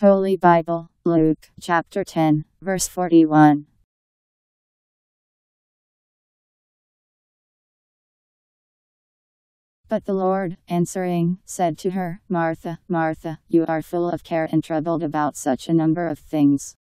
Holy Bible, Luke chapter 10, verse 41. But the Lord, answering, said to her, Martha, Martha, you are full of care and troubled about such a number of things.